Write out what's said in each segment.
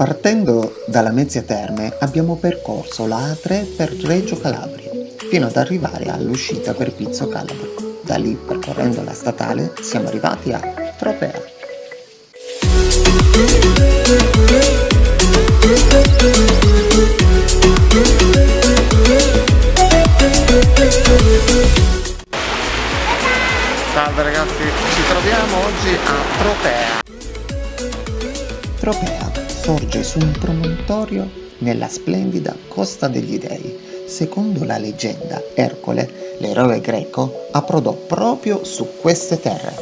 Partendo dalla Mezzia Terme abbiamo percorso la A3 per Reggio Calabria, fino ad arrivare all'uscita per Pizzo Calabro. Da lì, percorrendo la statale, siamo arrivati a Tropea. Oggi a Tropea. Tropea sorge su un promontorio nella splendida Costa degli Dei. Secondo la leggenda, Ercole, l'eroe greco, approdò proprio su queste terre.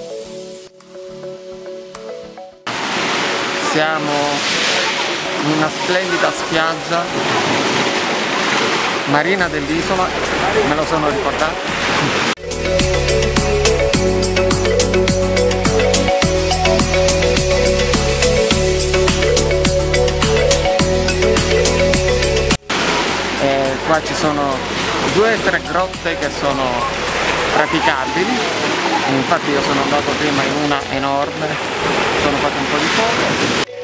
Siamo in una splendida spiaggia marina dell'isola, me lo sono ricordato. Ci sono due o tre grotte che sono praticabili, infatti io sono andato prima in una enorme, sono fatto un po' di foto.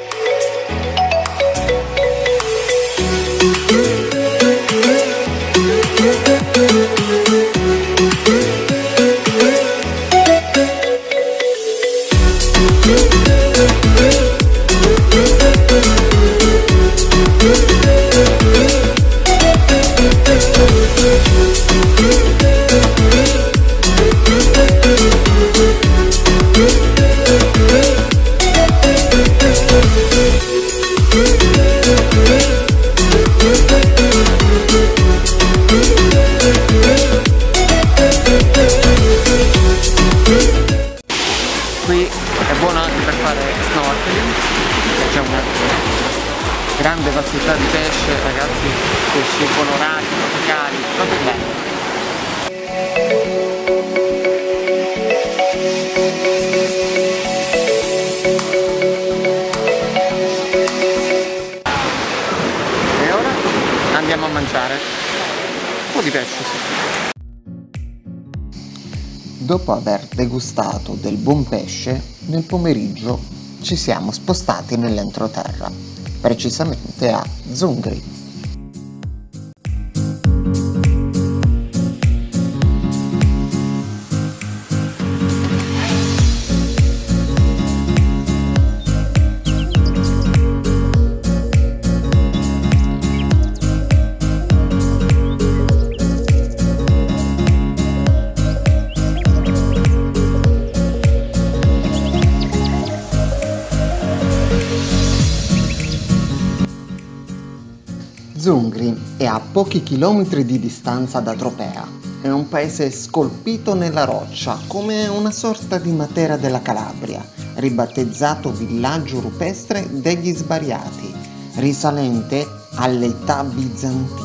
Grande vastità di pesce, ragazzi, pesci colorati, tropicali, proprio bello. E ora andiamo a mangiare un po' di pesce, sì. Dopo aver degustato del buon pesce, nel pomeriggio ci siamo spostati nell'entroterra, precisamente a Zungri. Zungri è a pochi chilometri di distanza da Tropea. È un paese scolpito nella roccia, come una sorta di Matera della Calabria, ribattezzato villaggio rupestre degli Sbariati, risalente all'età bizantina.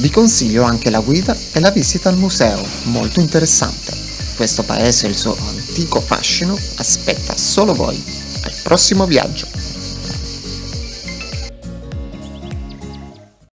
Vi consiglio anche la guida e la visita al museo, molto interessante. Questo paese e il suo antico fascino aspetta solo voi. Al prossimo viaggio!